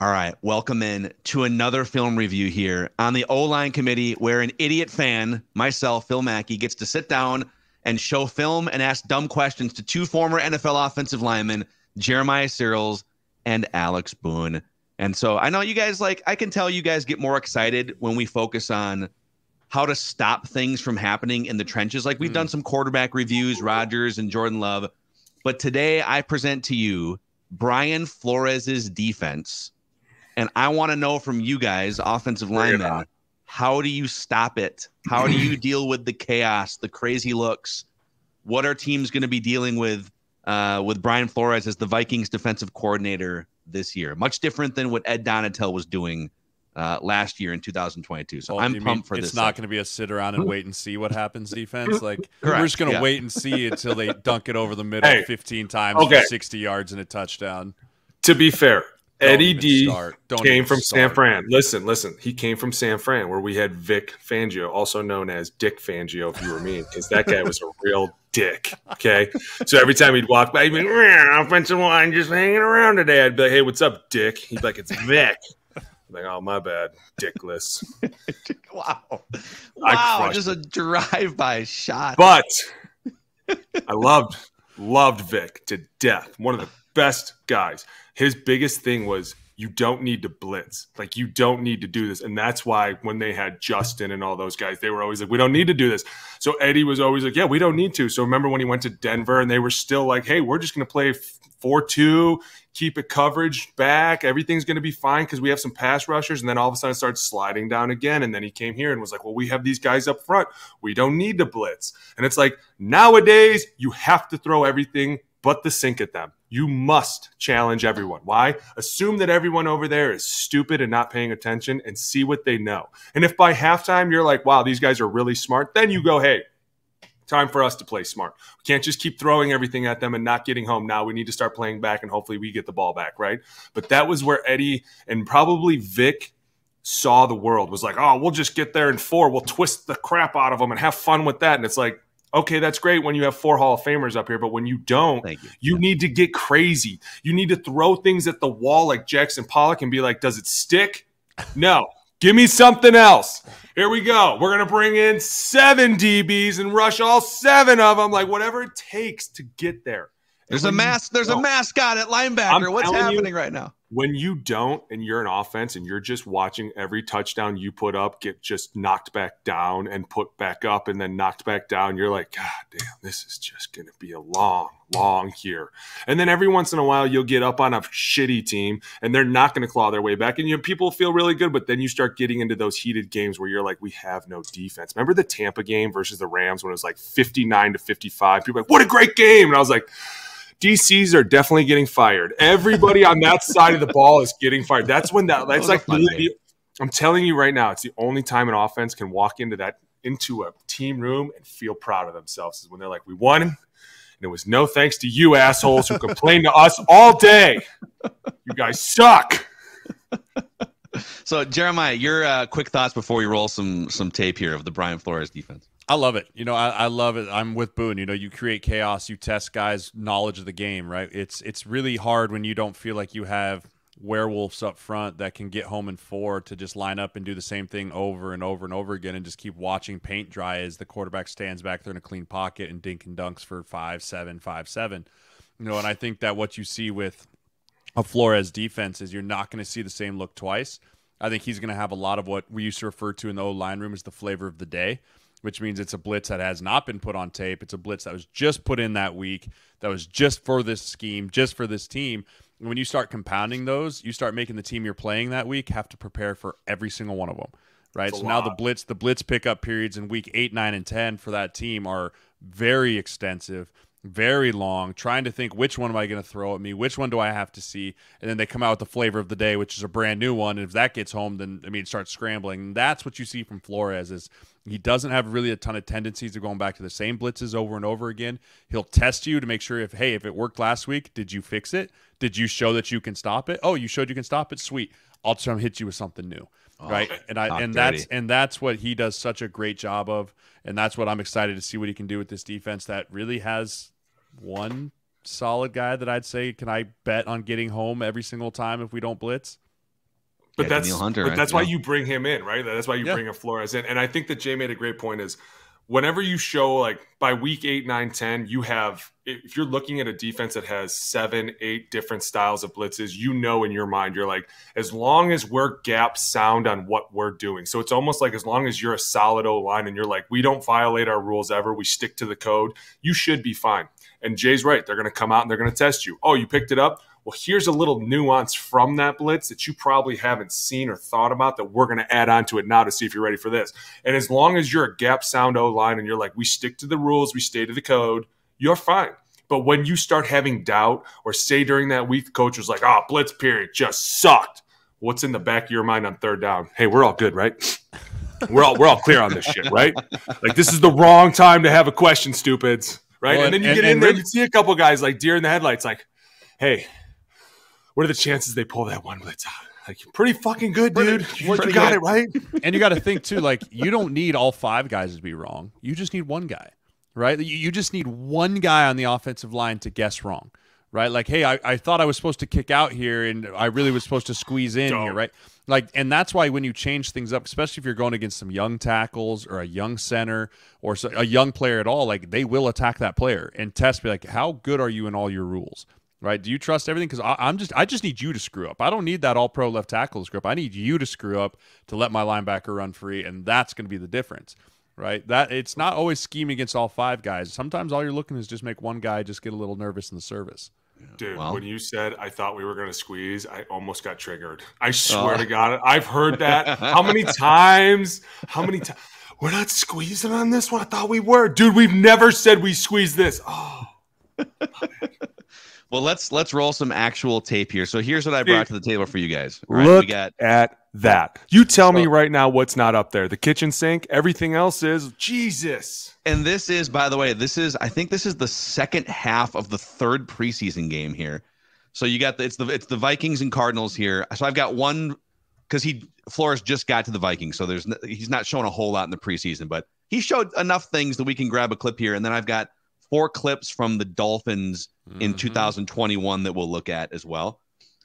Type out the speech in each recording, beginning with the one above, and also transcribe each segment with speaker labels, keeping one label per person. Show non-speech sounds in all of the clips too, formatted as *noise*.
Speaker 1: All right, welcome in to another film review here on the O line committee, where an idiot fan, myself, Phil Mackey, gets to sit down and show film and ask dumb questions to two former NFL offensive linemen, Jeremiah Sirles and Alex Boone. And so I know you guys like, I can tell you guys get more excited when we focus on how to stop things from happening in the trenches. Like we've mm. done some quarterback reviews, Rodgers and Jordan Love. But today I present to you Brian Flores's defense and I want to know from you guys, offensive linemen, how do you stop it? How do you *clears throat* deal with the chaos, the crazy looks? What are teams going to be dealing with uh, with Brian Flores as the Vikings defensive coordinator this year? Much different than what Ed Donatell was doing uh, last year in 2022. So well, I'm pumped for
Speaker 2: it's
Speaker 1: this.
Speaker 2: It's not going to be a sit around and wait and see what happens defense. *laughs* Like Correct, we're just going to yeah. wait and see until they dunk it over the middle hey, 15 times okay. for 60 yards and a touchdown.
Speaker 3: To be fair, Eddie D came from start. San Fran. Listen, listen. He came from San Fran, where we had Vic Fangio, also known as Dick Fangio, if you were me, because that guy was a real dick. Okay, so every time he'd walk by, he'd be offensive line just hanging around today. I'd be like, "Hey, what's up, Dick?" He'd be like, "It's Vic." I'm like, "Oh, my bad, dickless." *laughs*
Speaker 1: wow, wow, just a drive-by shot.
Speaker 3: But I loved loved Vic to death. One of the best guys his biggest thing was you don't need to blitz. Like you don't need to do this. And that's why when they had Justin and all those guys, they were always like, we don't need to do this. So Eddie was always like, yeah, we don't need to. So remember when he went to Denver and they were still like, hey, we're just going to play 4 2, keep it coverage back. Everything's going to be fine because we have some pass rushers. And then all of a sudden it starts sliding down again. And then he came here and was like, well, we have these guys up front. We don't need to blitz. And it's like nowadays you have to throw everything but the sink at them. You must challenge everyone. Why? Assume that everyone over there is stupid and not paying attention and see what they know. And if by halftime you're like, wow, these guys are really smart, then you go, hey, time for us to play smart. We can't just keep throwing everything at them and not getting home. Now we need to start playing back and hopefully we get the ball back, right? But that was where Eddie and probably Vic saw the world was like, oh, we'll just get there in four. We'll twist the crap out of them and have fun with that. And it's like, okay, that's great when you have four Hall of Famers up here, but when you don't, you, you yeah. need to get crazy. You need to throw things at the wall like Jackson Pollock and be like, does it stick? No. *laughs* Give me something else. Here we go. We're going to bring in seven DBs and rush all seven of them, like whatever it takes to get there.
Speaker 1: There's a mask. There's a mascot at linebacker. I'm What's happening you, right now?
Speaker 3: When you don't and you're an offense and you're just watching every touchdown you put up get just knocked back down and put back up and then knocked back down you're like god damn this is just going to be a long long year. And then every once in a while you'll get up on a shitty team and they're not going to claw their way back and you know, people feel really good but then you start getting into those heated games where you're like we have no defense. Remember the tampa game versus the rams when it was like 59 to 55 people like what a great game. And i was like DCs are definitely getting fired. Everybody on that side of the ball is getting fired. That's when that that's like I'm telling you right now, it's the only time an offense can walk into that into a team room and feel proud of themselves is when they're like, "We won." And it was no thanks to you assholes who complained to us all day. You guys suck.
Speaker 1: So Jeremiah, your uh, quick thoughts before we roll some some tape here of the Brian Flores defense.
Speaker 2: I love it. You know, I, I, love it. I'm with Boone. You know, you create chaos, you test guys' knowledge of the game, right? It's it's really hard when you don't feel like you have werewolves up front that can get home in four to just line up and do the same thing over and over and over again and just keep watching paint dry as the quarterback stands back there in a clean pocket and dink and dunks for five, seven, five, seven. You know, and I think that what you see with a Flores defense is you're not going to see the same look twice. I think he's going to have a lot of what we used to refer to in the O line room as the flavor of the day which means it's a blitz that has not been put on tape. It's a blitz that was just put in that week, that was just for this scheme, just for this team. And when you start compounding those, you start making the team you're playing that week have to prepare for every single one of them. Right. So lot. now the blitz, the blitz pickup periods in week eight, nine, and ten for that team are very extensive very long, trying to think which one am I going to throw at me, which one do I have to see, and then they come out with the flavor of the day, which is a brand new one. And if that gets home, then I mean, it starts scrambling. And that's what you see from Flores is he doesn't have really a ton of tendencies of going back to the same blitzes over and over again. He'll test you to make sure if hey, if it worked last week, did you fix it? Did you show that you can stop it? Oh, you showed you can stop it. Sweet. I'll try to hit you with something new. Oh, right. And I and dirty. that's and that's what he does such a great job of. And that's what I'm excited to see what he can do with this defense that really has one solid guy that I'd say can I bet on getting home every single time if we don't blitz?
Speaker 3: But
Speaker 1: Yeah,
Speaker 3: that's
Speaker 1: Danielle Hunter,
Speaker 3: but
Speaker 1: right?
Speaker 3: that's why
Speaker 1: Yeah.
Speaker 3: you bring him in, right? That's why you
Speaker 2: Yeah.
Speaker 3: bring a Flores in. And I think that Jay made a great point is whenever you show like by week eight, nine, ten, you have if you're looking at a defense that has seven, eight different styles of blitzes, you know in your mind, you're like, as long as we're gap sound on what we're doing. So it's almost like as long as you're a solid O line and you're like, we don't violate our rules ever, we stick to the code, you should be fine. And Jay's right. They're going to come out and they're going to test you. Oh, you picked it up? Well, here's a little nuance from that blitz that you probably haven't seen or thought about that we're going to add on to it now to see if you're ready for this. And as long as you're a gap sound O line and you're like, we stick to the rules, we stay to the code, you're fine. But when you start having doubt, or say during that week, the coach was like, oh, blitz period just sucked. What's in the back of your mind on third down? Hey, we're all good, right? We're all we're all clear on this shit, right? Like this is the wrong time to have a question, stupids. Right.
Speaker 2: Well,
Speaker 3: and then you
Speaker 2: and-
Speaker 3: get
Speaker 2: and
Speaker 3: in there, you see a couple guys like deer in the headlights, like, hey, what are the chances they pull that one blitz out? Like, pretty fucking good, dude. You,
Speaker 2: pretty
Speaker 3: you got
Speaker 1: good.
Speaker 3: it right.
Speaker 2: and you got to think too like you don't need all five guys to be wrong you just need one guy right you, you just need one guy on the offensive line to guess wrong right like hey I, I thought i was supposed to kick out here and i really was supposed to squeeze in here
Speaker 3: Don't.
Speaker 2: right like and that's why when you change things up especially if you're going against some young tackles or a young center or a young player at all like they will attack that player and test be like how good are you in all your rules right? Do you trust everything? Because I'm just, I just need you to screw up. I don't need that all pro left tackle to screw up. I need you to screw up to let my linebacker run free, and that's going to be the difference, right? That it's not always scheming against all five guys. Sometimes all you're looking is just make one guy just get a little nervous in the service.
Speaker 3: Dude,
Speaker 1: Well.
Speaker 3: when you said I thought we were going to squeeze, I almost got triggered. I oh. swear to God, I've heard *laughs* that. How many times? How many times? We're not squeezing on this one. I thought we were. Dude, we've never said we squeezed this. Oh,
Speaker 1: Well, let's let's roll some actual tape here. So here's what I brought to the table for you guys. All right,
Speaker 3: look
Speaker 1: we got
Speaker 3: at that. You tell me right now what's not up there. The kitchen sink, everything else is Jesus.
Speaker 1: and this is by the way, this is I think this is the second half of the third preseason game here. So you got the it's the it's the Vikings and Cardinals here. So I've got one because he Flores just got to the Vikings, so there's he's not showing a whole lot in the preseason, but he showed enough things that we can grab a clip here, and then I've got four clips from the Dolphins in
Speaker 2: Mhm.
Speaker 1: 2021 that we'll look at as well.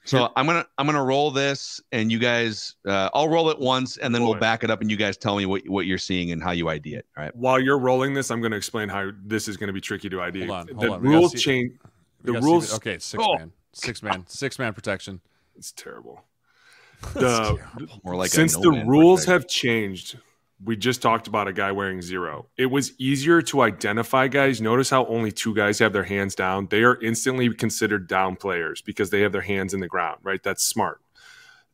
Speaker 1: So I'm gonna I'm gonna roll this, and you guys, uh, I'll roll it once, and then
Speaker 3: Roll
Speaker 1: we'll back it up, and you guys tell me what what you're seeing and how you ID it. All right.
Speaker 3: While you're rolling this, I'm going to explain how this is going to be tricky to ID.
Speaker 2: Hold on, hold
Speaker 3: the
Speaker 2: on. We
Speaker 3: rules change. The
Speaker 2: gotta see
Speaker 3: rules.
Speaker 2: if okay, it's six
Speaker 3: Oh.
Speaker 2: man, six man, six man protection.
Speaker 3: It's terrible. *laughs* The,
Speaker 2: terrible.
Speaker 1: More like
Speaker 3: since
Speaker 1: no
Speaker 3: the rules
Speaker 1: protection.
Speaker 3: have changed we just talked about a guy wearing zero. It was easier to identify guys. Notice how only two guys have their hands down. They are instantly considered down players because they have their hands in the ground right? That's smart.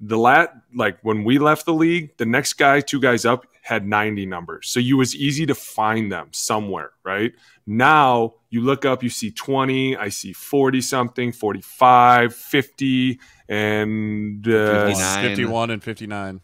Speaker 3: The lat like when we left the league the next guy two guys up had 90 numbers. So you was easy to find them somewhere right? Now you look up you see 20 i see 40 something 45 50 and uh,
Speaker 2: 51 and 59.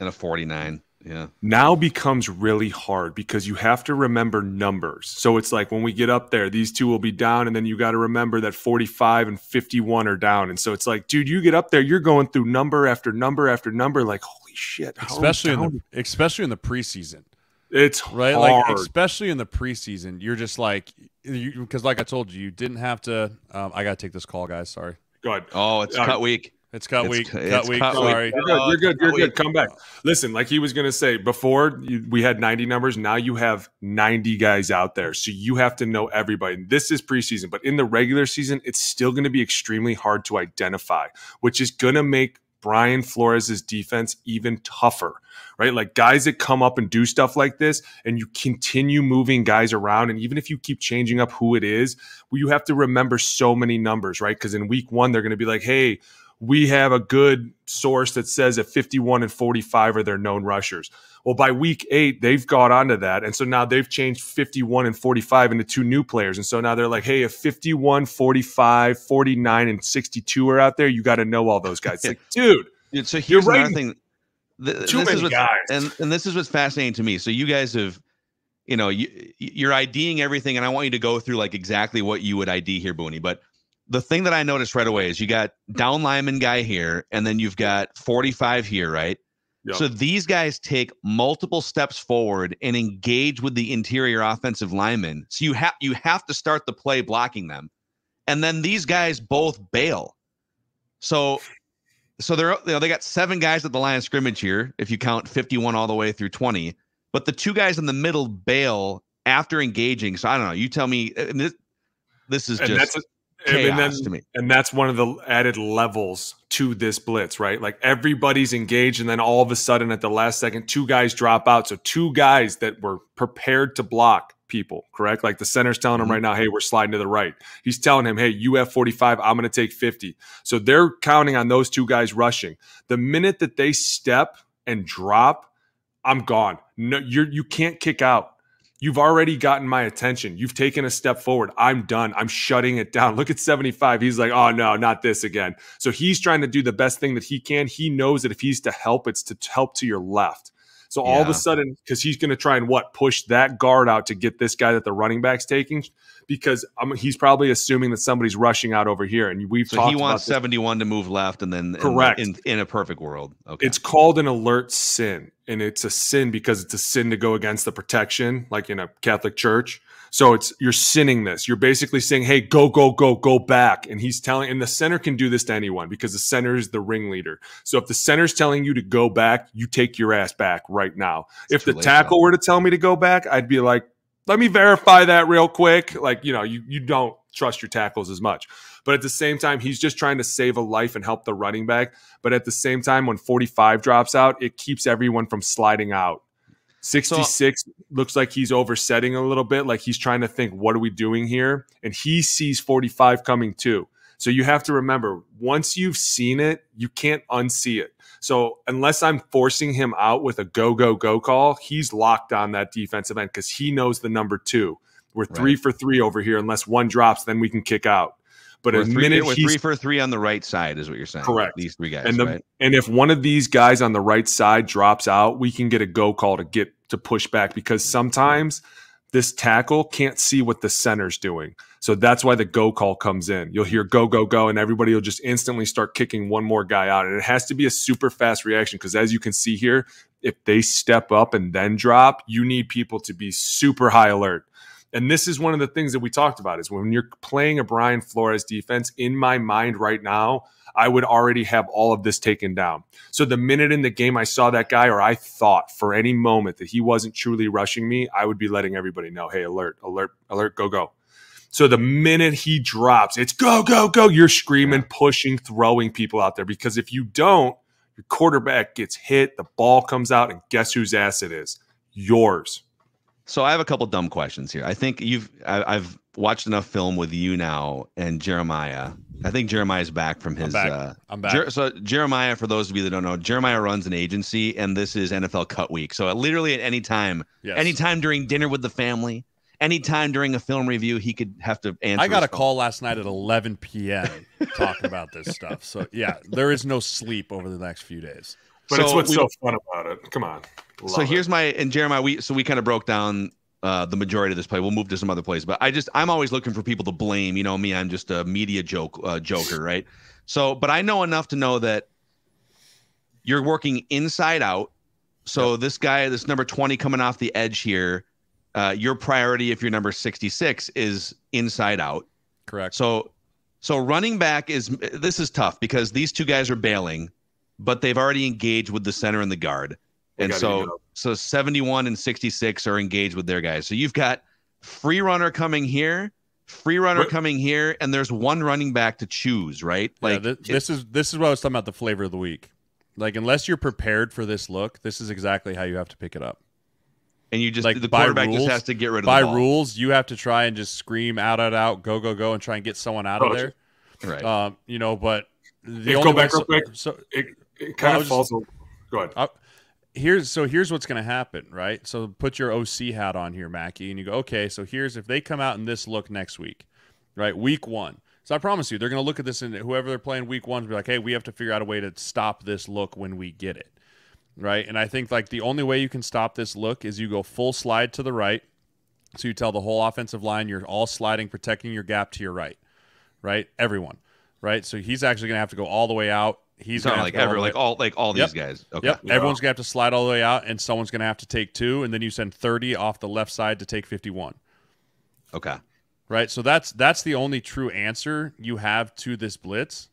Speaker 1: and a 49. Yeah.
Speaker 3: now becomes really hard because you have to remember numbers. So it's like when we get up there, these two will be down, and then you got to remember that 45 and 51 are down. And so it's like, dude, you get up there, you're going through number after number after number, like, holy shit. how are we
Speaker 2: Especially in the especially in the preseason.
Speaker 3: it's
Speaker 2: right?
Speaker 3: hard.
Speaker 2: Like especially in the preseason, you're just like because like I told you, you didn't have to. Um, I gotta take this call, guys. Sorry,
Speaker 3: Go ahead.
Speaker 1: Oh, it's
Speaker 3: Uh,
Speaker 1: cut week.
Speaker 2: It's cut
Speaker 1: It's
Speaker 2: week.
Speaker 1: cu-
Speaker 2: cut
Speaker 1: it's
Speaker 2: week.
Speaker 1: cut
Speaker 2: sorry.
Speaker 3: You're good. You're good. You're
Speaker 1: Uh,
Speaker 3: good. Come back. Listen, like he was going to say before, you, we had 90 numbers. Now you have 90 guys out there. So you have to know everybody. This is preseason, but in the regular season, it's still going to be extremely hard to identify, which is going to make Brian Flores' defense even tougher, right? Like guys that come up and do stuff like this, and you continue moving guys around. And even if you keep changing up who it is, well, you have to remember so many numbers, right? Because in week one, they're going to be like, hey, we have a good source that says that 51 and 45 are their known rushers. Well, by week eight, they've got onto that. And so now they've changed 51 and 45 into two new players. And so now they're like, hey, if 51, 45, 49, and 62 are out there, you got to know all those guys. It's like, *laughs* dude,
Speaker 1: Dude, so here's
Speaker 3: right.
Speaker 1: another thing. Th-
Speaker 3: Too
Speaker 1: this
Speaker 3: many
Speaker 1: is what's,
Speaker 3: guys.
Speaker 1: and and this is what's fascinating to me. So you guys have, you know, you you're IDing everything, and I want you to go through like exactly what you would ID here, Booney. But the thing that I noticed right away is you got down lineman guy here, and then you've got 45 here, right?
Speaker 3: Yep.
Speaker 1: So these guys take multiple steps forward and engage with the interior offensive lineman. So you have you have to start the play blocking them, and then these guys both bail. So so they're you know they got seven guys at the line of scrimmage here if you count 51 all the way through 20 but the two guys in the middle bail after engaging so i don't know you tell me uh, this, this is
Speaker 3: and
Speaker 1: just chaos
Speaker 3: and then,
Speaker 1: to me
Speaker 3: and that's one of the added levels to this blitz, right? Like everybody's engaged, and then all of a sudden, at the last second, two guys drop out. So two guys that were prepared to block people, correct? Like the center's telling him
Speaker 1: Mhm.
Speaker 3: right now, "Hey, we're sliding to the right." He's telling him, "Hey, you have 45. I'm going to take 50." So they're counting on those two guys rushing. The minute that they step and drop, I'm gone. No, you're you can't kick out. You've already gotten my attention. You've taken a step forward. I'm done. I'm shutting it down. *laughs* Look at 75. He's like, oh no, not this again. So he's trying to do the best thing that he can. He knows that if he's to help, it's to help to your left. So all of a sudden, because he's going to try and what push that guard out to get this guy that the running back's taking, because um, he's probably assuming that somebody's rushing out over here. And we've
Speaker 1: so he wants
Speaker 3: this
Speaker 1: 71 to move left and then
Speaker 3: Correct.
Speaker 1: in, in a perfect world okay
Speaker 3: it's called an alert sin and it's a sin because it's a sin to go against the protection like in a catholic church so it's you're sinning this. You're basically saying hey go go go go back. And he's telling and the center can do this to anyone because the center is the ringleader. So if the center's telling you to go back you take your ass back right now. If the
Speaker 1: late,
Speaker 3: tackle
Speaker 1: though.
Speaker 3: were to tell me to go back i'd be like let me verify that real quick. Like you know you, you don't trust your tackles as much. But at the same time he's just trying to save a life and help the running back. But at the same time, when 45 drops out, it keeps everyone from sliding out. 66 looks like he's oversetting a little bit, like he's trying to think, what are we doing here? And he sees 45 coming too. So you have to remember, once you've seen it, you can't unsee it. So unless I'm forcing him out with a go, go, go call, he's locked on that defensive end because he knows the number two. We're three
Speaker 1: Right.
Speaker 3: for three over here. Unless one drops, then we can kick out. But a
Speaker 1: three,
Speaker 3: minute he's
Speaker 1: three for three on the right side is what you're saying
Speaker 3: Correct.
Speaker 1: these three guys
Speaker 3: and the
Speaker 1: right
Speaker 3: and if one of these guys on the right side drops out, we can get a go call to get to push back because sometimes this tackle can't see what the center's doing. So that's why the go call comes in. You'll hear go go go and everybody will just instantly start kicking one more guy out and it has to be a super fast reaction because as you can see here, if they step up and then drop, you need people to be super high alert. And this is one of the things that we talked about is when you're playing a Brian Flores defense in my mind right now, I would already have all of this taken down. So the minute in the game I saw that guy, or I thought for any moment that he wasn't truly rushing me, I would be letting everybody know, hey, alert, alert, alert, go, go. So the minute he drops, it's go, go, go. You're screaming, pushing, throwing people out there because if you don't, your quarterback gets hit, the ball comes out, and guess whose ass it is? Yours.
Speaker 1: So I have a couple dumb questions here. I think you've I, I've watched enough film with you now and Jeremiah. I think Jeremiah's back from his.
Speaker 2: I'm back.
Speaker 1: Uh,
Speaker 2: I'm back.
Speaker 1: Jer- so Jeremiah, for those of you that don't know, Jeremiah runs an agency, and this is NFL Cut Week. So literally at any time,
Speaker 2: Yes.
Speaker 1: anytime during dinner with the family, anytime during a film review, he could have to answer.
Speaker 2: I got a
Speaker 1: phone.
Speaker 2: call last night at 11 p.m. talking about this stuff. So yeah, there is no sleep over the next few days.
Speaker 3: But it's what's
Speaker 1: we-
Speaker 3: so fun about it. Come on.
Speaker 1: So here's
Speaker 3: it.
Speaker 1: my and Jeremiah. We so we kind of broke down uh, the majority of this play. We'll move to some other plays, but I just I'm always looking for people to blame. You know me, I'm just a media joke uh, joker, right? So, but I know enough to know that you're working inside out. So this guy, this number 20 coming off the edge here, uh, your priority if you're number 66 is inside out.
Speaker 2: Correct.
Speaker 1: So, so running back is this is tough because these two guys are bailing, but they've already engaged with the center and the guard, and so so 71 and 66 are engaged with their guys. So you've got free runner coming here, free runner
Speaker 3: What-
Speaker 1: coming here, and there's one running back to choose, right?
Speaker 2: yeah,
Speaker 1: Like
Speaker 2: thi-
Speaker 1: it-
Speaker 2: this is this is what I was talking about the flavor of the week. Like unless you're prepared for this look, this is exactly how you have to pick it up.
Speaker 1: and you just
Speaker 2: like,
Speaker 1: the
Speaker 2: by
Speaker 1: quarterback just has to get rid of
Speaker 2: By
Speaker 1: the ball.
Speaker 2: rules, you have to try and just scream out, out, out, go, go, go, and try and get someone out of
Speaker 3: Oh,
Speaker 2: there.
Speaker 1: right?
Speaker 2: Um, you know, but the
Speaker 3: Hey,
Speaker 2: only
Speaker 3: go
Speaker 2: way
Speaker 3: back real quick.
Speaker 2: So
Speaker 3: It, it
Speaker 2: Well, I
Speaker 3: kind
Speaker 2: was
Speaker 3: of falls. Go ahead.
Speaker 2: Here's so here's what's going to happen, right? So put your OC hat on here, Mackey, and you go, okay. So here's if they come out in this look next week, right? Week one. So I promise you, they're going to look at this and whoever they're playing week one, be like, hey, we have to figure out a way to stop this look when we get it, right? And I think like the only way you can stop this look is you go full slide to the right. So you tell the whole offensive line you're all sliding, protecting your gap to your right, right? Everyone, right? So he's actually going to have to go all the way out. He's
Speaker 1: not like
Speaker 2: have to go all
Speaker 1: ever like all like all
Speaker 2: Yep.
Speaker 1: these guys. Okay.
Speaker 2: Yep.
Speaker 3: Yeah.
Speaker 2: Everyone's gonna have to slide all the way out, and someone's gonna have to take two, and then you send thirty off the left side to take fifty-one.
Speaker 1: Okay.
Speaker 2: Right. So that's that's the only true answer you have to this blitz.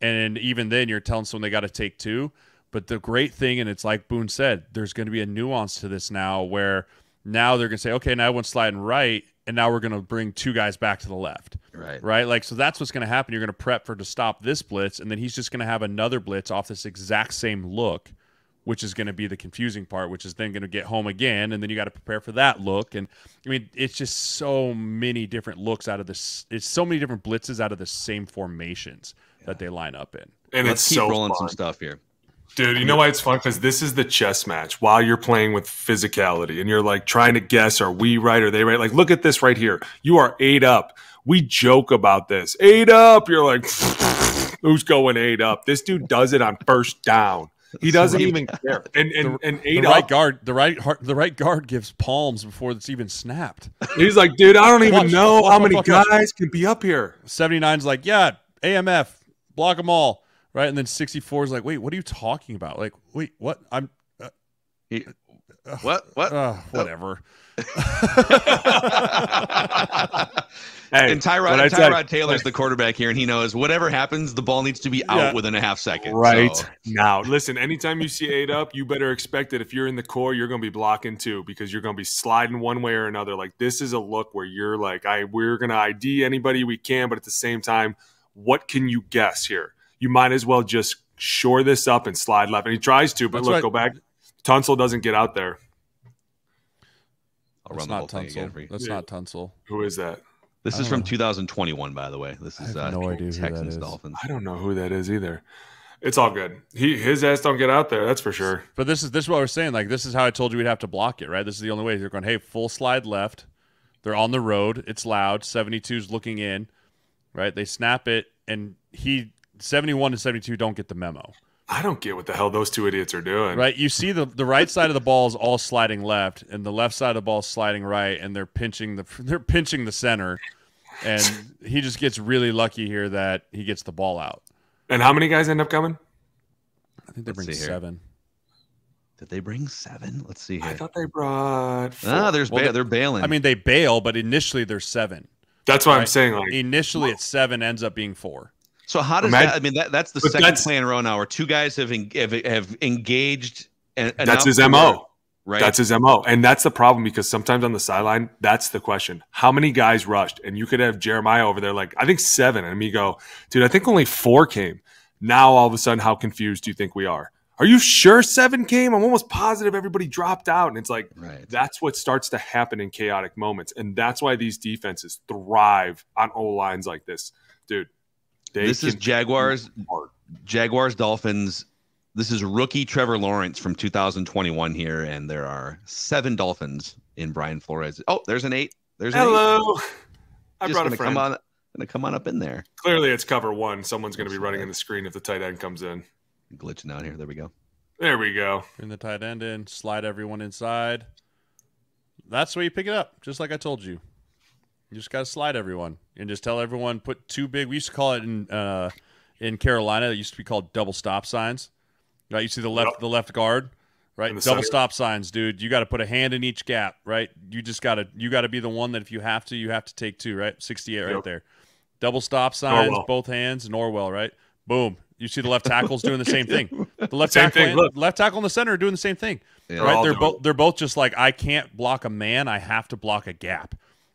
Speaker 2: And even then, you're telling someone they got to take two. But the great thing, and it's like Boone said, there's going to be a nuance to this now where now they're going to say, okay, now everyone's sliding right, and now we're going to bring two guys back to the left.
Speaker 1: Right.
Speaker 2: Right. Like, so that's what's going to happen. You're going to prep for to stop this blitz, and then he's just going to have another blitz off this exact same look, which is going to be the confusing part, which is then going to get home again, and then you got to prepare for that look. And I mean, it's just so many different looks out of this. It's so many different blitzes out of the same formations yeah. that they line up in.
Speaker 3: And
Speaker 1: Let's
Speaker 3: it's
Speaker 1: keep
Speaker 3: so
Speaker 1: rolling
Speaker 3: fun.
Speaker 1: some stuff here.
Speaker 3: Dude, you know why it's fun? Because this is the chess match while you're playing with physicality and you're like trying to guess are we right Are they right? Like, look at this right here. You are eight up. We joke about this. Eight up. You're like, *laughs* who's going eight up? This dude does it on first down. He doesn't even care. *laughs* And and, and eight
Speaker 2: the right
Speaker 3: up.
Speaker 2: guard, the right the right guard gives palms before it's even snapped. *laughs*
Speaker 3: He's like, dude, I don't even
Speaker 2: Watch,
Speaker 3: know
Speaker 2: watch,
Speaker 3: how
Speaker 2: watch,
Speaker 3: many guys can be up here.
Speaker 2: 79's like, yeah, AMF, block them all. Right. And then 64 is like, wait, what are you talking about? Like, wait, what? I'm, uh,
Speaker 1: He- what? What?
Speaker 2: uh, whatever. *laughs*
Speaker 3: Hey,
Speaker 1: and Tyrod,
Speaker 3: what I
Speaker 1: and
Speaker 3: tell you-
Speaker 1: Tyrod Taylor's the quarterback here, and he knows whatever happens, the ball needs to be out
Speaker 2: Yeah.
Speaker 1: within a half second.
Speaker 3: Right
Speaker 1: So,
Speaker 3: now, listen. Anytime you see eight up, you better expect that if you're in the core, you're going to be blocking too because you're going to be sliding one way or another. Like this is a look where you're like, I we're going to ID anybody we can, but at the same time, what can you guess here? You might as well just shore this up and slide left. And he tries to, but
Speaker 2: That's
Speaker 3: look,
Speaker 2: right.
Speaker 3: go back. Tunsil doesn't get out there.
Speaker 1: I'll
Speaker 2: That's
Speaker 1: run the whole
Speaker 2: not
Speaker 1: thing again
Speaker 2: Tunsil. That's
Speaker 3: Yeah.
Speaker 2: not Tunsil.
Speaker 3: Who is that?
Speaker 1: This is from
Speaker 2: know.
Speaker 1: 2021, by the way. This
Speaker 2: I
Speaker 1: is
Speaker 2: have
Speaker 1: uh,
Speaker 2: no idea who that
Speaker 1: Texans. Dolphins.
Speaker 3: I don't know who that is either. It's all good. He his ass don't get out there. That's for sure.
Speaker 2: But this is this is what we're saying. Like this is how I told you we'd have to block it, right? This is the only way. They're going, hey, full slide left. They're on the road. It's loud. 72's looking in, right? They snap it, and he 71 and 72 don't get the memo,
Speaker 3: I don't get what the hell those two idiots are doing.
Speaker 2: right? You see the the right side of the ball is all sliding left, and the left side of the ball is sliding right, and they're pinching the *laughs* they're pinching the center, and he just gets really lucky here that he gets the ball out.
Speaker 3: And how many guys end up coming?
Speaker 2: I think they
Speaker 1: Let's
Speaker 2: bring
Speaker 1: see here.
Speaker 2: seven.
Speaker 1: Did they bring seven? Let's see
Speaker 3: I thought they brought. Four.
Speaker 1: Ah, there's
Speaker 2: Well,
Speaker 1: ba- they're bailing.
Speaker 2: I mean, they bail, but initially there's seven.
Speaker 3: That's what I'm saying. Like,
Speaker 2: Initially, it's seven, ends up being four.
Speaker 1: So how does
Speaker 3: Imagine-
Speaker 1: that? I mean, that that's the second play in a row now, where two guys have en- have, have engaged. En-
Speaker 3: that's his mo.
Speaker 1: right?
Speaker 3: That's his mo, and that's the problem because sometimes on the sideline, that's the question: how many guys rushed? And you could have Jeremiah over there, like I think seven, and me go, dude, I think only four came. Now all of a sudden, how confused do you think we are? Are you sure seven came? I'm almost positive everybody dropped out, and it's like
Speaker 1: right.
Speaker 3: that's what starts to happen in chaotic moments, and that's why these defenses thrive on O lines like this, dude. They
Speaker 1: This is Jaguars, Jaguars, Dolphins. This is rookie Trevor Lawrence from 2021 here, and there are seven Dolphins in Brian Flores. Oh, there's an eight. There's an eight.
Speaker 3: Hello. I
Speaker 1: Just
Speaker 3: brought a
Speaker 1: gonna
Speaker 3: friend.
Speaker 1: come on, gonna come on up in there.
Speaker 3: Clearly, it's cover one. Someone's going to be running in the screen if the tight end comes in.
Speaker 1: Glitching out here. There we go.
Speaker 3: There we go.
Speaker 2: Bring the tight end in, slide everyone inside. That's where you pick it up, just like I told you. You just got to slide everyone and just tell everyone put two big. We used to call it in uh, in Carolina. It used to be called double stop signs. Right, you see the left
Speaker 3: Yep.
Speaker 2: the left guard, right? Double
Speaker 3: center.
Speaker 2: stop signs, dude. You got to put a hand in each gap, right? You just got to you got to be the one that if you have to, you have to take two, right? Sixty eight, right there. Double stop signs,
Speaker 3: Norwell.
Speaker 2: both hands, Norwell, right? Boom. You see the left tackle's doing the same *laughs* thing. The left
Speaker 3: Same
Speaker 2: tackle,
Speaker 3: thing,
Speaker 2: left tackle and the center are doing the same thing
Speaker 1: Yeah.
Speaker 2: right? They're both they're both just like I can't block a man, I have to block a gap.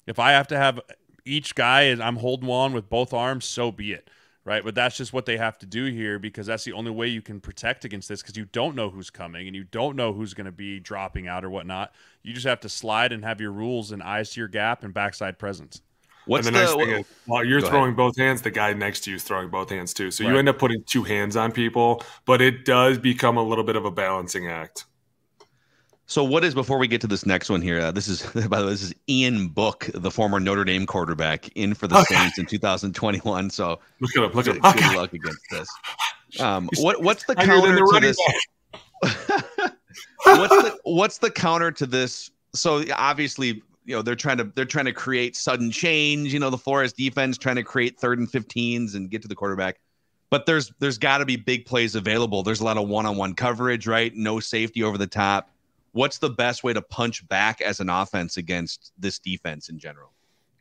Speaker 2: If I have to have each guy and I'm holding on with both arms, so be it. Right? But that's just what they have to do here because that's the only way you can protect against this because you don't know who's coming and you don't know who's going to be dropping out or whatnot. You just have to slide and have your rules and eyes to your gap and backside presence.
Speaker 1: What's
Speaker 3: and the, nice
Speaker 1: the?
Speaker 3: thing is, while you're
Speaker 1: Go ahead.
Speaker 3: throwing both hands, the guy next to you is throwing both hands too. So
Speaker 2: Right.
Speaker 3: you end up putting two hands on people, but it does become a little bit of a balancing act.
Speaker 1: So what is before we get to this next one here? Uh, this is *laughs* by the way, this is Ian Book, the former Notre Dame quarterback, in for the
Speaker 3: Okay.
Speaker 1: Saints in 2021. So
Speaker 3: Look at him. Look at
Speaker 1: good,
Speaker 3: him.
Speaker 1: good
Speaker 3: Okay.
Speaker 1: luck against this. *laughs* Um, what what's the counter
Speaker 3: the
Speaker 1: to this? *laughs* what's the what's the counter to this? So obviously, you know, they're trying to they're trying to create sudden change. You know, the Flores defense trying to create third and 15s and get to the quarterback. But there's there's got to be big plays available. There's a lot of one-on-one coverage, right? No safety over the top. What's the best way to punch back as an offense against this defense in general?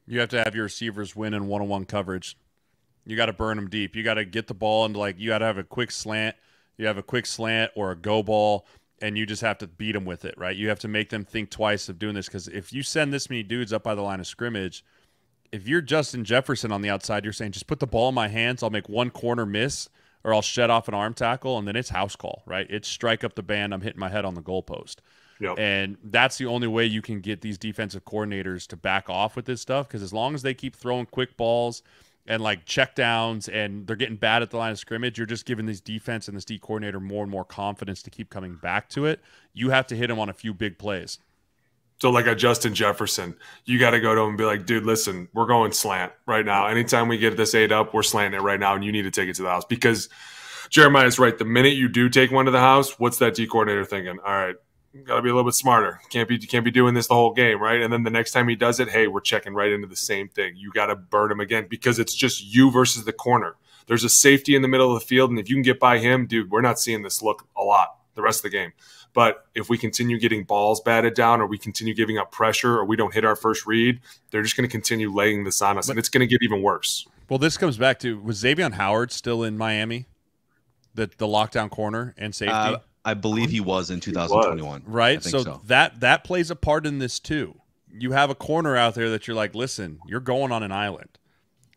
Speaker 2: You have to have your receivers win in one-on-one coverage. You got to burn them deep. You got to get the ball and like you got to have a quick slant. You have a quick slant or a go ball, and you just have to beat them with it, right? You have to make them think twice of doing this because if you send this many dudes up by the line of scrimmage, if you're Justin Jefferson on the outside, you're saying just put the ball in my hands. I'll make one corner miss or I'll shed off an arm tackle, and then it's house call, right? It's strike up the band. I'm hitting my head on the goalpost.
Speaker 3: Yep.
Speaker 2: And that's the only way you can get these defensive coordinators to back off with this stuff because as long as they keep throwing quick balls and like check downs and they're getting bad at the line of scrimmage, you're just giving this defense and this D coordinator more and more confidence to keep coming back to it. You have to hit them on a few big plays.
Speaker 3: So, like a Justin Jefferson, you got to go to him and be like, dude, listen, we're going slant right now. Anytime we get this eight up, we're slanting it right now, and you need to take it to the house because Jeremiah's right. The minute you do take one to the house, what's that D coordinator thinking? All right, got to be a little bit smarter. Can't be can't be doing this the whole game, right? And then the next time he does it, hey, we're checking right into the same thing. You got to burn him again because it's just you versus the corner. There's a safety in the middle of the field, and if you can get by him, dude, we're not seeing this look a lot the rest of the game. But if we continue getting balls batted down, or we continue giving up pressure, or we don't hit our first read, they're just going to continue laying this on us,
Speaker 2: But-
Speaker 3: and it's going to get even worse.
Speaker 2: Well, this comes back to was Xavier Howard still in Miami? The the lockdown corner and safety?
Speaker 1: Uh, I believe he was in 2021.
Speaker 2: right? So,
Speaker 1: so.
Speaker 2: that that plays a part in this too. You have a corner out there that you're like, listen, you're going on an island,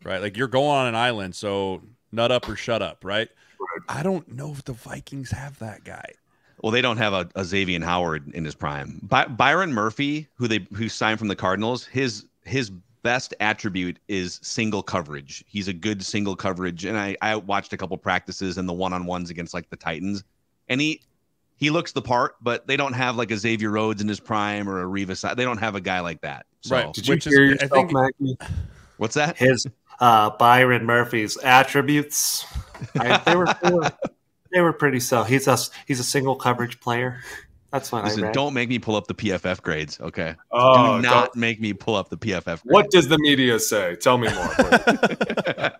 Speaker 2: right? Like you're going on an island, so nut up or shut up, right? I don't know if the Vikings have that guy.
Speaker 1: Well, they don't have a, a Xavier Howard in his prime. By, Byron Murphy, who they who signed from the Cardinals, his his best attribute is single coverage. He's a good single coverage, and I I watched a couple practices and the one on ones against like the Titans, and he he looks the part, but they don't have like a Xavier Rhodes in his prime or a Revis. They don't have a guy like that. So,
Speaker 2: Right.
Speaker 3: Did you
Speaker 2: Which is-
Speaker 3: hear
Speaker 2: I
Speaker 3: yourself,
Speaker 2: think-
Speaker 3: Mackey?
Speaker 1: What's that?
Speaker 4: His uh, Byron Murphy's attributes, I, they were *laughs* they were, they were pretty so. He's a he's a single coverage player. That's what I
Speaker 1: Listen,
Speaker 4: read.
Speaker 1: don't make me pull up the PFF grades, okay?
Speaker 3: Oh,
Speaker 1: Do
Speaker 3: don't-
Speaker 1: make me pull up the PFF. Grades.
Speaker 3: What does the media say? Tell me more. *laughs*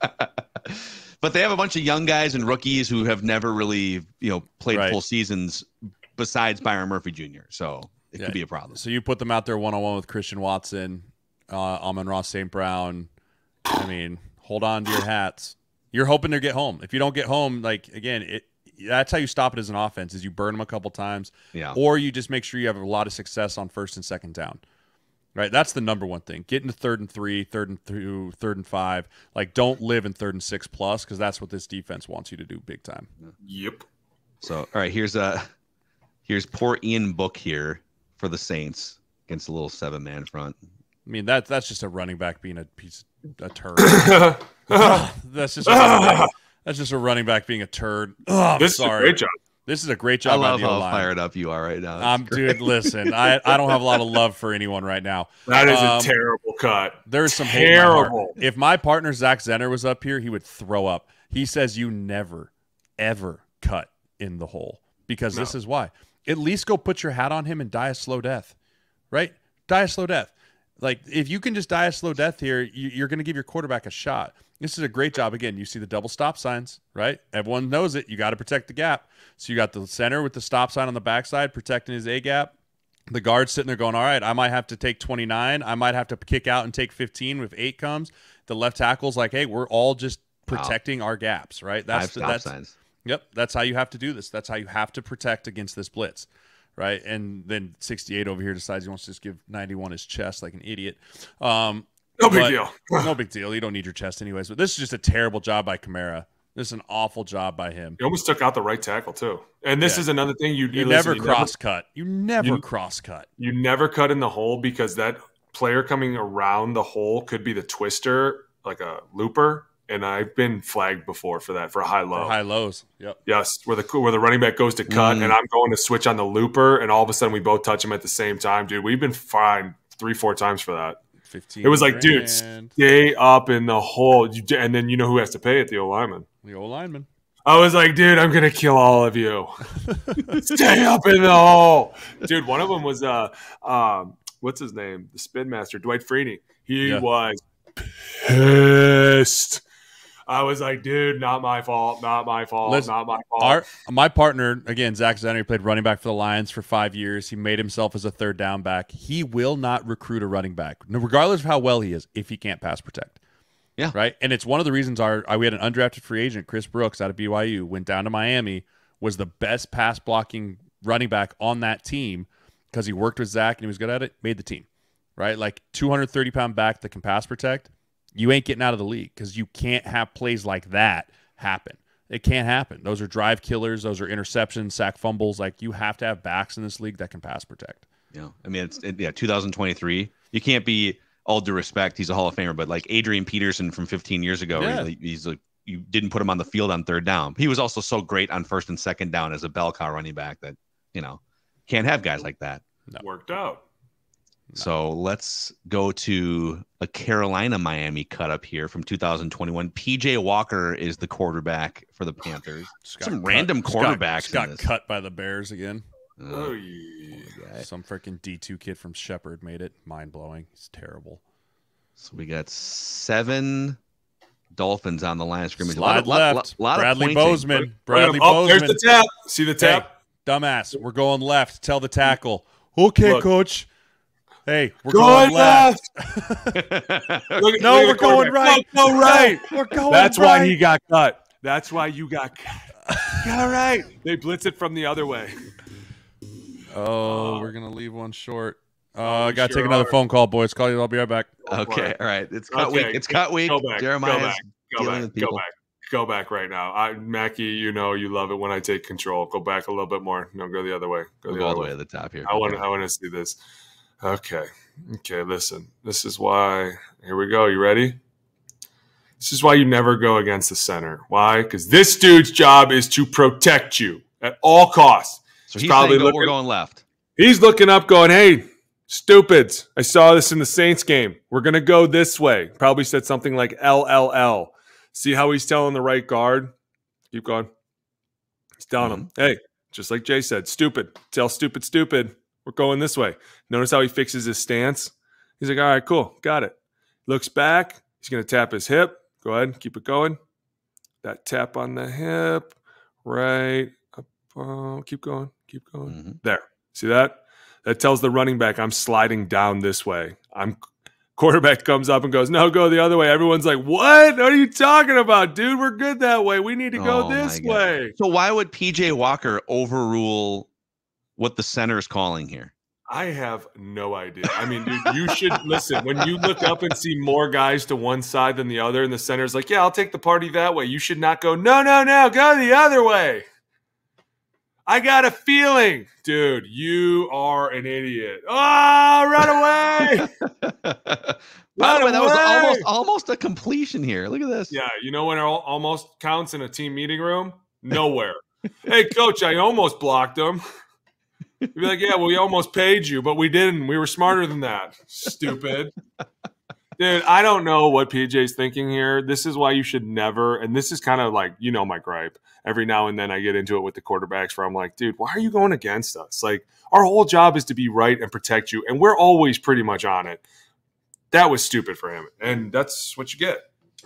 Speaker 1: but they have a bunch of young guys and rookies who have never really, you know, played
Speaker 2: Right.
Speaker 1: full seasons besides Byron Murphy Jr. So it
Speaker 2: Yeah.
Speaker 1: could be a problem.
Speaker 2: So you put them out there one on one with Christian Watson, uh, Amon-Ra St. Brown. I mean, hold on to your hats. You're hoping to get home. If you don't get home, like again, it that's how you stop it as an offense is you burn them a couple times
Speaker 1: Yeah.
Speaker 2: or you just make sure you have a lot of success on first and second down. Right? That's the number one thing. Get into third and three, third and two, third and five. Like don't live in third and six plus because that's what this defense wants you to do big time.
Speaker 3: yep.
Speaker 1: So all right, here's a here's poor Ian Book here for the Saints against a little seven man front.
Speaker 2: I mean that that's just a running back being a piece a turd. *laughs* *laughs* that's just a running back, that's just a running back being a turd. Oh, I'm
Speaker 3: this
Speaker 2: sorry.
Speaker 3: is a great job.
Speaker 2: This is a great
Speaker 1: I
Speaker 2: job by
Speaker 1: love
Speaker 2: the
Speaker 1: how
Speaker 2: O-line.
Speaker 1: fired up you are right now. It's
Speaker 2: I'm
Speaker 1: great.
Speaker 2: dude. *laughs* Listen, I, I don't have a lot of love for anyone right now.
Speaker 3: That is
Speaker 2: Um,
Speaker 3: a terrible cut.
Speaker 2: There's some hate my.
Speaker 3: Terrible.
Speaker 2: If my partner Zach Zenner was up here, he would throw up. He says you never, ever cut in the hole because this is why. At least go put your hat on him and die a slow death, right? Die a slow death. Like if you can just die a slow death here, you, you're going to give your quarterback a shot. This is a great job. Again, you see the double stop signs, right? Everyone knows it. You got to protect the gap. So you got the center with the stop sign on the backside protecting his A gap the guard sitting there going, all right, I might have to take 29. I might have to kick out and take 15 if eight comes. The left tackle's like, hey, we're all just
Speaker 1: Wow.
Speaker 2: protecting our gaps, right?
Speaker 1: Five
Speaker 2: That's
Speaker 1: stop
Speaker 2: that's
Speaker 1: signs.
Speaker 2: yep. That's how you have to do this. That's how you have to protect against this blitz, right? And then 68 over here decides he wants to just give 91 his chest like an idiot. Um,
Speaker 3: No big deal. *laughs*
Speaker 2: no big deal. You don't need your chest anyways. But this is just a terrible job by Kamara. This is an awful job by him.
Speaker 3: He almost took out the right tackle too. And this
Speaker 2: Yeah.
Speaker 3: is another thing you
Speaker 2: You
Speaker 3: listen,
Speaker 2: never
Speaker 3: you
Speaker 2: cross cut. You never
Speaker 3: you-
Speaker 2: cross cut.
Speaker 3: you never cut in the hole because that player coming around the hole could be the twister, like a looper. And I've been flagged before for that for a high low.
Speaker 2: Or high lows. Yep.
Speaker 3: Yes, where the where the running back goes to cut,
Speaker 1: Mm.
Speaker 3: and I'm going to switch on the looper, and all of a sudden we both touch him at the same time, dude. We've been fined three, four times for that.
Speaker 2: 15.
Speaker 3: It was like, dude. Stay up in the hole, and then you know who has to pay it? The O lineman.
Speaker 2: The O lineman.
Speaker 3: I was like, dude, I'm gonna kill all of you. *laughs* Stay up in the hole, dude. One of them was uh, um, what's his name? The spin master, Dwight Freeney. He
Speaker 2: Yeah.
Speaker 3: was pissed. I was like, dude, not my fault, not my fault,
Speaker 2: Listen,
Speaker 3: not my fault.
Speaker 2: Our my partner again, Zach Zenner, he played running back for the Lions for five years. He made himself as a third down back. He will not recruit a running back, regardless of how well he is, if he can't pass protect.
Speaker 1: Yeah.
Speaker 2: Right. And it's one of the reasons our, our we had an undrafted free agent, Chris Brooks, out of BYU, went down to Miami, was the best pass blocking running back on that team because he worked with Zach and he was good at it. Made the team. Right. Like 230 pound back that can pass protect. You ain't getting out of the league because you can't have plays like that happen. It can't happen. Those are drive killers. Those are interceptions, sack fumbles. Like you have to have backs in this league that can pass protect.
Speaker 1: Yeah, I mean it's it, yeah 2023. You can't be all due respect. He's a Hall of Famer, but like Adrian Peterson from 15 years ago,
Speaker 2: Yeah.
Speaker 1: he- he's like you didn't put him on the field on third down. He was also so great on first and second down as a bell cow running back that you know can't have guys like that.
Speaker 3: Worked out.
Speaker 1: So let's go to a Carolina Miami cut up here from 2021. PJ Walker is the quarterback for the Panthers. *sighs* Some
Speaker 2: cut-
Speaker 1: random
Speaker 2: just got-
Speaker 1: quarterbacks
Speaker 2: just
Speaker 1: in
Speaker 2: got
Speaker 1: this.
Speaker 2: cut by the Bears again.
Speaker 3: Oh,
Speaker 1: Uh,
Speaker 3: yeah.
Speaker 2: Some freaking D two kid from Shepherd made it. Mind blowing. He's terrible.
Speaker 1: so we got seven Dolphins on the line of scrimmage.
Speaker 2: Slide
Speaker 1: a lot, lot-
Speaker 2: left.
Speaker 1: lot of
Speaker 2: Bradley
Speaker 1: pointing.
Speaker 2: Bozeman. Bradley
Speaker 3: oh, there's
Speaker 2: Bozeman.
Speaker 3: the tap. See the
Speaker 2: Hey,
Speaker 3: tap?
Speaker 2: dumbass. We're going left. Tell the tackle. Okay,
Speaker 3: Look.
Speaker 2: coach. Hey, we're
Speaker 3: Going
Speaker 2: going left.
Speaker 3: Look
Speaker 2: No, we're going
Speaker 3: quarterback.
Speaker 2: right.
Speaker 3: No, go right.
Speaker 2: We're going
Speaker 3: That's
Speaker 2: right.
Speaker 3: why he got cut. That's why you got cut. *laughs* All right. They blitz it from the other way.
Speaker 2: Oh, we're gonna leave one short. Uh, I gotta
Speaker 3: sure
Speaker 2: take another
Speaker 3: are.
Speaker 2: phone call, boys. Call you. I'll be right back.
Speaker 1: Okay, all right. It's cut
Speaker 3: Okay,
Speaker 1: week. It's cut week.
Speaker 3: Go back.
Speaker 1: Jeremiah's
Speaker 3: go back. Go
Speaker 1: dealing
Speaker 3: back.
Speaker 1: with
Speaker 3: Go back. Go back right now. I, Mackey, you know you love it when I take control. Go back a little bit more. No, go the other way. Go
Speaker 1: We'll
Speaker 3: the
Speaker 1: go all
Speaker 3: other
Speaker 1: the
Speaker 3: way.
Speaker 1: way to the top here.
Speaker 3: I want. I want to see this. Okay. Okay. Listen. This is why. Here we go. You ready? This is why you never go against the center. Why? Because this dude's job is to protect you at all costs.
Speaker 1: So
Speaker 3: He's
Speaker 1: he's
Speaker 3: probably
Speaker 1: go, we're
Speaker 3: looking-
Speaker 1: going left.
Speaker 3: He's looking up, going, "Hey, stupids! I saw this in the Saints game. We're gonna go this way." Probably said something like "LLL." See how he's telling the right guard? Keep going. He's telling him, mm-hmm. "Hey, just like Jay said, stupid. Tell stupid, stupid. We're going this way." Notice how he fixes his stance. He's like, "All right, cool, got it." Looks back. He's gonna tap his hip. Go ahead, keep it going. That tap on the hip, right up. Oh, keep going, keep going.
Speaker 1: Mhm.
Speaker 3: There. See that? That tells the running back I'm sliding down this way. I'm quarterback comes up and goes, "No, go the other way." Everyone's like, "What? What are you talking about, dude? We're good that way. We need to go
Speaker 1: Oh,
Speaker 3: this way."
Speaker 1: So why would PJ Walker overrule what the center is calling here?
Speaker 3: I have no idea. I mean, dude, you should listen when you look up and see more guys to one side than the other, and the center's like, "Yeah, I'll take the party that way." You should not go, "No, no, no, go the other way." I got a feeling, dude. You are an idiot. Oh, run away! *laughs*
Speaker 1: By the way, that was almost almost a completion here. Look at this.
Speaker 3: Yeah, you know when it almost counts in a team meeting room? Nowhere. hey, coach, I almost blocked him. You'd be like, yeah, well, we almost paid you, but we didn't. We were smarter than that. Stupid. Dude, I don't know what PJ's thinking here. This is why you should never, and this is kind of like, you know, my gripe. Every now and then I get into it with the quarterbacks where I'm like, dude, why are you going against us? Like, our whole job is to be right and protect you, and we're always pretty much on it. That was stupid for him, and that's what you get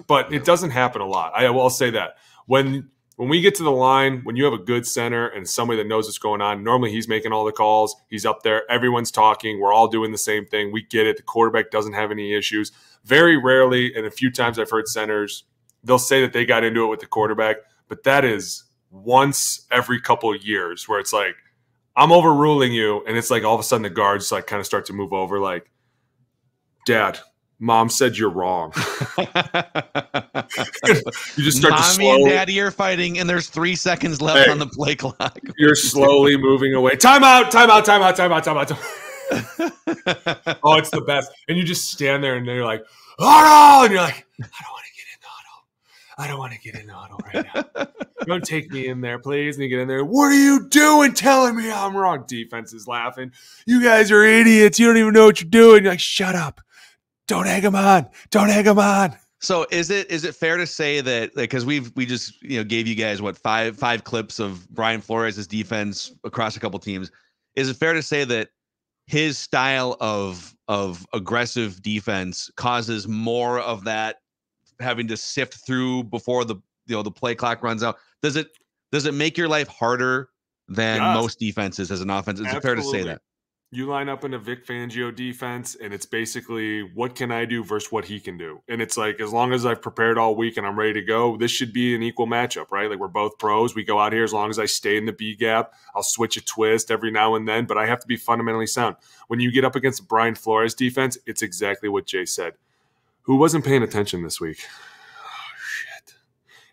Speaker 3: but it doesn't happen a lot. I will say that when when we get to the line, when you have a good center and somebody that knows what's going on, normally he's making all the calls. He's up there. Everyone's talking. We're all doing the same thing. We get it. The quarterback doesn't have any issues. Very rarely, and a few times I've heard centers, they'll say that they got into it with the quarterback, but that is once every couple years where it's like, I'm overruling you. And it's like all of a sudden the guards like kind of start to move over, like, Dad, mom said you're wrong. *laughs* You just start to
Speaker 1: Mommy
Speaker 3: slowly,
Speaker 1: and Daddy are fighting, and there's three seconds left
Speaker 3: Hey.
Speaker 1: on the play clock. *laughs*
Speaker 3: you're slowly moving away. Time out, time out, time out, time out, time out. Time out. *laughs* oh, it's the best. And you just stand there and they're like, auto, and you're like, I don't want to get in the auto. I don't want to get in the auto right now. Don't take me in there, please. And you get in there. What are you doing telling me I'm wrong? Defense is laughing. You guys are idiots. You don't even know what you're doing. You're like, shut up. Don't egg them on. Don't egg them on.
Speaker 1: So is it is it fair to say that because we've we just you know gave you guys what five five clips of Brian Flores' defense across a couple teams? Is it fair to say that his style of of aggressive defense causes more of that having to sift through before the you know the play clock runs out? Does it does it make your life harder than
Speaker 3: Yes.
Speaker 1: most defenses as an offense? Is it fair to say that?
Speaker 3: You line up in a Vic Fangio defense, and it's basically what can I do versus what he can do. And it's like as long as I've prepared all week and I'm ready to go, this should be an equal matchup, right? Like we're both pros. We go out here as long as I stay in the B gap. I'll switch a twist every now and then, but I have to be fundamentally sound. When you get up against Brian Flores defense, it's exactly what Jay said. Who wasn't paying attention this week? Oh, *sighs* shit.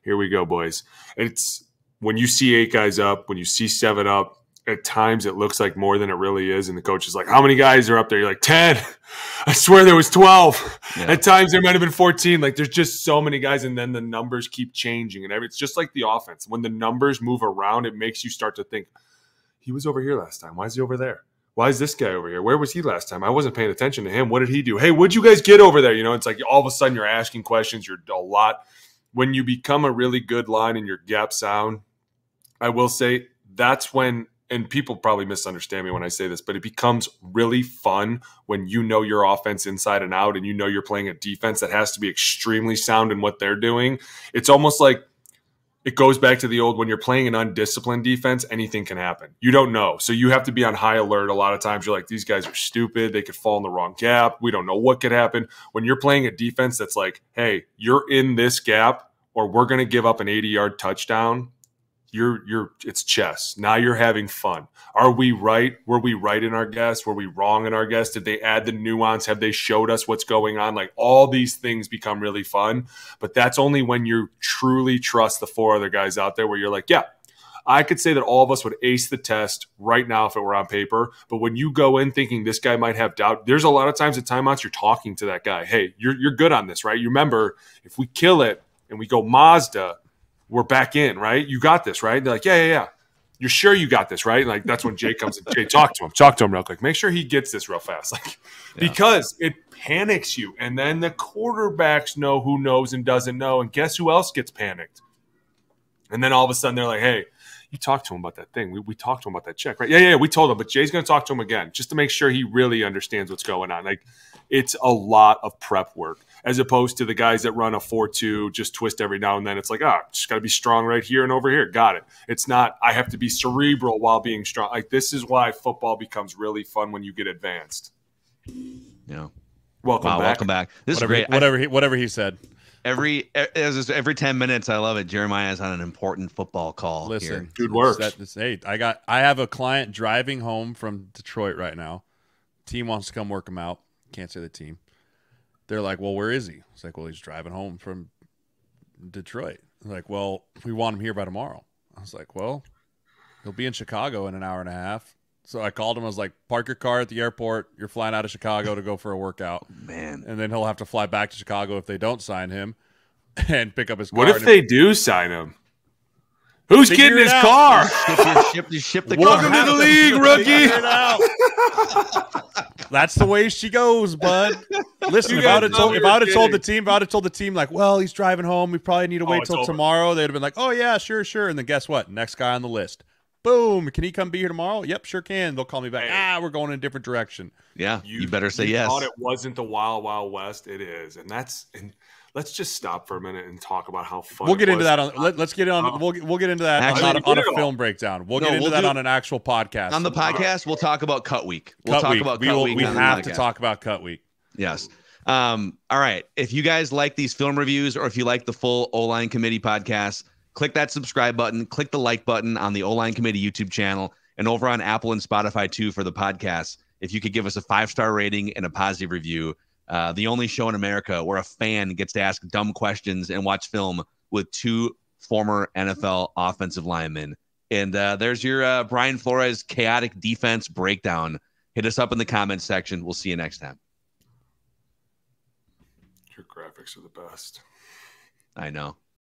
Speaker 3: Here we go, boys. It's when you see eight guys up, when you see seven up, at times it looks like more than it really is. And the coach is like, How many guys are up there? You're like, 10. *laughs* I swear there was 12. Yeah. At times there might have been 14. Like there's just so many guys. And then the numbers keep changing. And it's just like the offense. When the numbers move around, it makes you start to think, He was over here last time. Why is he over there? Why is this guy over here? Where was he last time? I wasn't paying attention to him. What did he do? Hey, what'd you guys get over there? You know, it's like all of a sudden you're asking questions. You're a lot. When you become a really good line and your gap sound, I will say that's when and people probably misunderstand me when I say this, but it becomes really fun when you know your offense inside and out and you know you're playing a defense that has to be extremely sound in what they're doing. It's almost like it goes back to the old when you're playing an undisciplined defense, anything can happen. You don't know. So you have to be on high alert. A lot of times you're like, these guys are stupid. They could fall in the wrong gap. We don't know what could happen. When you're playing a defense that's like, hey, you're in this gap or we're going to give up an 80 yard touchdown you're you're it's chess. Now you're having fun. Are we right? Were we right in our guess? Were we wrong in our guess? Did they add the nuance? Have they showed us what's going on? Like all these things become really fun. But that's only when you truly trust the four other guys out there where you're like, yeah, I could say that all of us would ace the test right now if it were on paper. But when you go in thinking this guy might have doubt, there's a lot of times at timeouts you're talking to that guy. Hey, you're you're good on this, right? You remember if we kill it and we go Mazda, we're back in, right? You got this, right? They're like, yeah, yeah, yeah. You're sure you got this, right? And like that's when Jay comes in. Jay, talk to him. Talk to him real quick. Make sure he gets this real fast. Like yeah. because it panics you. And then the quarterbacks know who knows and doesn't know. And guess who else gets panicked? And then all of a sudden they're like, hey, you talked to him about that thing. We, we talked to him about that check, right? Yeah, yeah, we told him, but Jay's going to talk to him again just to make sure he really understands what's going on. Like, it's a lot of prep work as opposed to the guys that run a 4-2 just twist every now and then it's like ah oh, just got to be strong right here and over here got it it's not i have to be cerebral while being strong like this is why football becomes really fun when you get advanced
Speaker 1: yeah
Speaker 3: welcome wow, back
Speaker 1: welcome back this
Speaker 2: whatever,
Speaker 1: is great
Speaker 2: whatever he whatever he said
Speaker 1: Every every ten minutes, I love it. Jeremiah's on an important football call.
Speaker 2: Listen,
Speaker 1: here.
Speaker 3: good work.
Speaker 2: This, hey, I got I have a client driving home from Detroit right now. Team wants to come work him out. Can't say the team they're like, well, where is he? It's like, well, he's driving home from Detroit. like, well, we want him here by tomorrow. I was like, well, he'll be in Chicago in an hour and a half. So I called him. I was like, park your car at the airport. You're flying out of Chicago to go for a workout. *laughs*
Speaker 1: Man.
Speaker 2: And then he'll have to fly back to Chicago if they don't sign him *laughs* and pick up his car.
Speaker 3: What if they do sign him? Who's Figure getting his out. car?
Speaker 1: Ship, ship, ship the
Speaker 3: Welcome car. to the league, *laughs* rookie.
Speaker 2: That's the way she goes, bud. Listen, if I would have told, if I would have told the team, if I would have told the team, like, well, he's driving home, we probably need to oh, wait oh, till tomorrow. They'd have been like, oh yeah, sure, sure. And then guess what? Next guy on the list. Boom. Can he come be here tomorrow? Yep, sure can. They'll call me back. Hey. Ah, we're going in a different direction.
Speaker 1: Yeah, you, you better say you yes.
Speaker 3: Thought it wasn't the Wild Wild West. It is, and that's and let's just stop for a minute and talk about how fun.
Speaker 2: We'll get into that on. Let, us get on. Uh, we'll we'll get into that Actually, on, on, a film breakdown. We'll no, get into we'll that on an actual podcast.
Speaker 1: On the podcast, we'll talk about cut week. We'll cut talk
Speaker 2: week.
Speaker 1: about
Speaker 2: we
Speaker 1: cut
Speaker 2: will,
Speaker 1: week.
Speaker 2: We have to talk about cut week.
Speaker 1: Yes. Um, all right. If you guys like these film reviews, or if you like the full O line committee podcast, click that subscribe button. Click the like button on the O line committee YouTube channel, and over on Apple and Spotify too for the podcast. If you could give us a five star rating and a positive review uh, the only show in America where a fan gets to ask dumb questions and watch film with two former NFL offensive linemen. And uh, there's your uh, Brian Flores chaotic defense breakdown. Hit us up in the comments section. We'll see you next time.
Speaker 3: Your graphics are the best.
Speaker 1: I know.